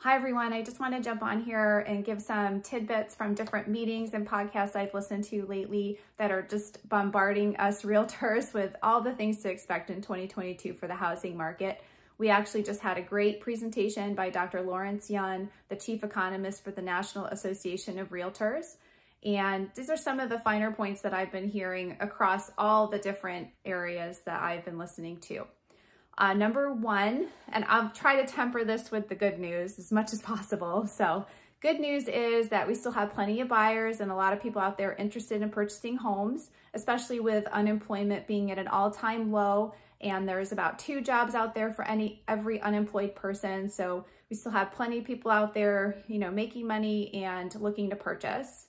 Hi everyone, I just want to jump on here and give some tidbits from different meetings and podcasts I've listened to lately that are just bombarding us realtors with all the things to expect in 2022 for the housing market. We actually just had a great presentation by Dr. Lawrence Yun, the chief economist for the National Association of Realtors. And these are some of the finer points that I've been hearing across all the different areas that I've been listening to. Uh, number one, and I'll try to temper this with the good news as much as possible. So good news is that we still have plenty of buyers and a lot of people out there interested in purchasing homes, especially with unemployment being at an all-time low. And there's about two jobs out there for any every unemployed person. So we still have plenty of people out there, you know, making money and looking to purchase.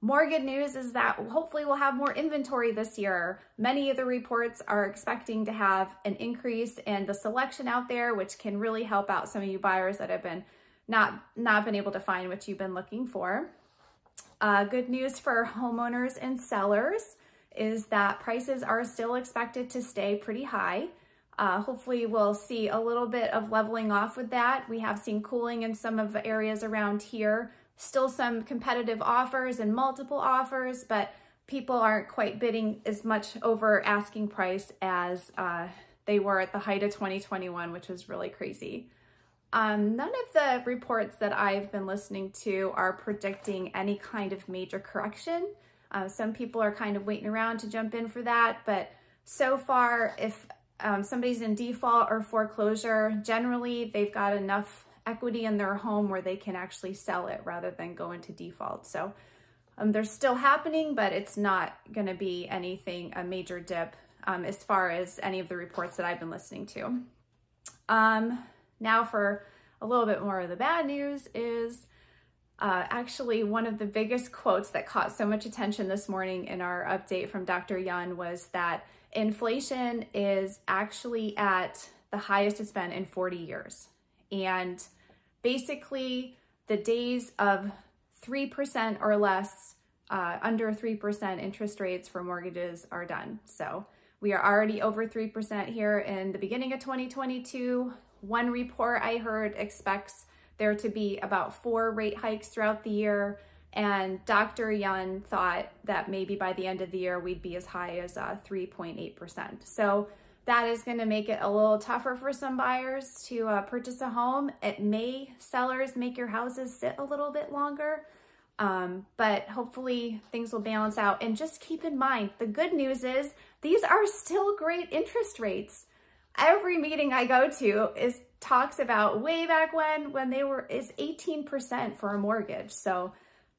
More good news is that hopefully we'll have more inventory this year. Many of the reports are expecting to have an increase in the selection out there, which can really help out some of you buyers that have been not, not been able to find what you've been looking for. Uh, good news for homeowners and sellers is that prices are still expected to stay pretty high. Uh, hopefully we'll see a little bit of leveling off with that. We have seen cooling in some of the areas around here Still some competitive offers and multiple offers, but people aren't quite bidding as much over asking price as uh, they were at the height of 2021, which was really crazy. Um, none of the reports that I've been listening to are predicting any kind of major correction. Uh, some people are kind of waiting around to jump in for that, but so far, if um, somebody's in default or foreclosure, generally they've got enough equity in their home where they can actually sell it rather than go into default. So um, they're still happening, but it's not going to be anything, a major dip um, as far as any of the reports that I've been listening to. Um, now for a little bit more of the bad news is uh, actually one of the biggest quotes that caught so much attention this morning in our update from Dr. Yun was that inflation is actually at the highest it's been in 40 years. And basically the days of 3% or less, uh, under 3% interest rates for mortgages are done. So we are already over 3% here in the beginning of 2022. One report I heard expects there to be about four rate hikes throughout the year. And Dr. Yun thought that maybe by the end of the year, we'd be as high as uh, 3.8%. So that is going to make it a little tougher for some buyers to uh, purchase a home. It may, sellers, make your houses sit a little bit longer, um, but hopefully things will balance out. And just keep in mind, the good news is these are still great interest rates. Every meeting I go to is talks about way back when, when they were, is 18% for a mortgage. So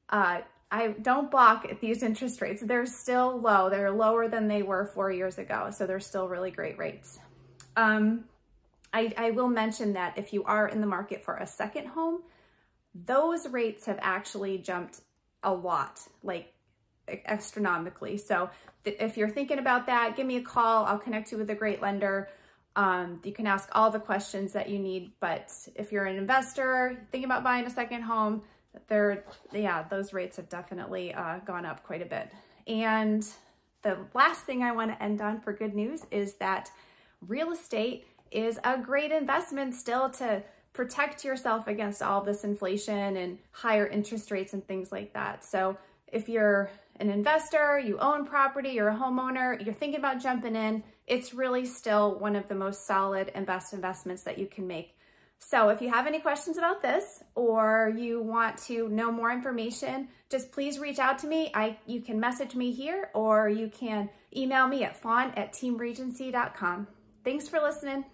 uh, I don't balk at these interest rates. They're still low. They're lower than they were four years ago. So they're still really great rates. Um, I, I will mention that if you are in the market for a second home, those rates have actually jumped a lot, like astronomically. So if you're thinking about that, give me a call. I'll connect you with a great lender. Um, you can ask all the questions that you need. But if you're an investor thinking about buying a second home, they're, yeah, those rates have definitely uh, gone up quite a bit. And the last thing I want to end on for good news is that real estate is a great investment still to protect yourself against all this inflation and higher interest rates and things like that. So if you're an investor, you own property, you're a homeowner, you're thinking about jumping in, it's really still one of the most solid and best investments that you can make. So if you have any questions about this or you want to know more information, just please reach out to me. I You can message me here or you can email me at fawn at teamregency.com. Thanks for listening.